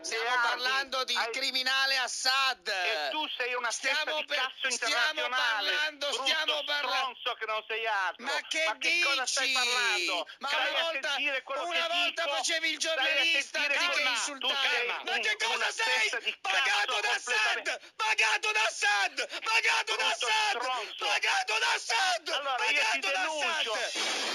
Stiamo parlando di hai... criminale Assad. E tu sei una Stiamo testa di per- cazzo stiamo parlando, stiamo parlando- che non sei altro. Ma che Ma che cosa stai parlando? Ma Stai una volta, una volta dico? facevi il giornalista sentire che insultavi. Ma un- che cosa sei? Pagato da Assad! Pagato da Assad! Pagato da Assad! Pagato da Assad! Allora pagato io ti da denuncio. Assad!